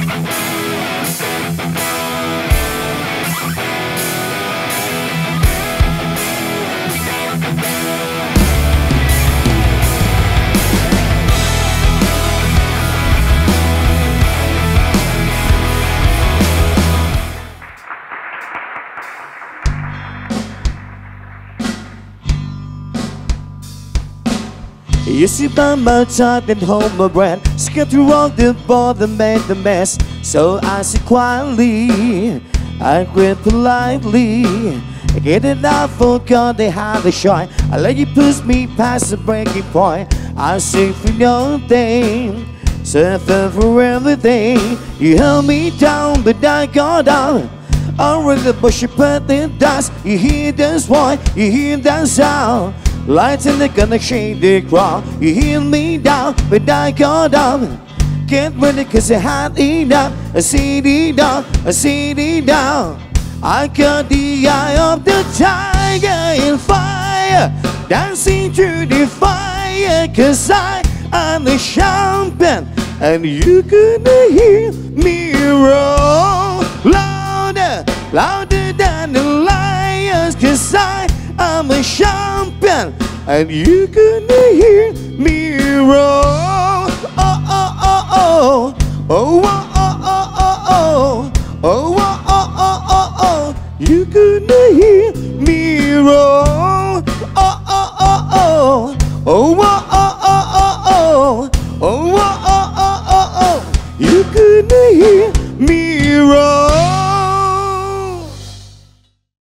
Thank you. You see by my child and hold my breath Skip through all the bother made the mess. So I sit quietly I grin politely. I get it out for God they have a shot I let you push me past the breaking point. I sing for nothing Suffer for everything. You held me down but I got up. Around the bush you put the dust You hear this voice, you hear that sound Lights in the gun, shade the crowd. You heal me down, but I got up. Get ready, cause I had enough. A CD down, a CD down. I got the eye of the tiger in fire, dancing through the fire, cause I am the champion, and you gonna hear me roar louder, louder than the lions, cause I I'm a champion, and you're gonna hear me roar. Oh, oh, oh, oh, oh, oh, oh, oh, oh, oh, oh, oh, oh, oh, oh. You're gonna hear me roar. Oh, oh, oh, oh, oh, oh, oh, oh, oh, oh, oh, oh, oh, oh, oh. You're gonna hear me.